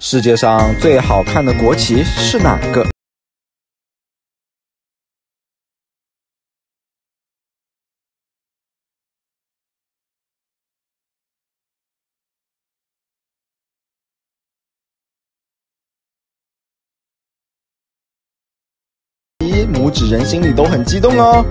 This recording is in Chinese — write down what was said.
世界上最好看的国旗是哪个？一拇指人心里都很激动哦。